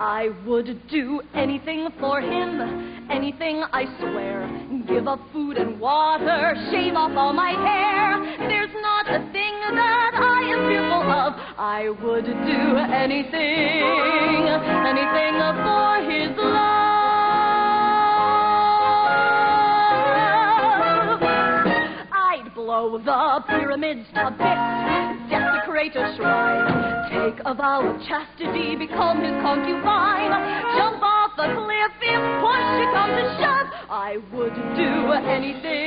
I would do anything for him, anything I swear. Give up food and water, shave off all my hair. There's not a thing that I am fearful of. I would do anything, anything for his love. I'd blow the pyramids to bits, desecrate a shrine. Take a vow of chastity, become his concubine. I would do anything,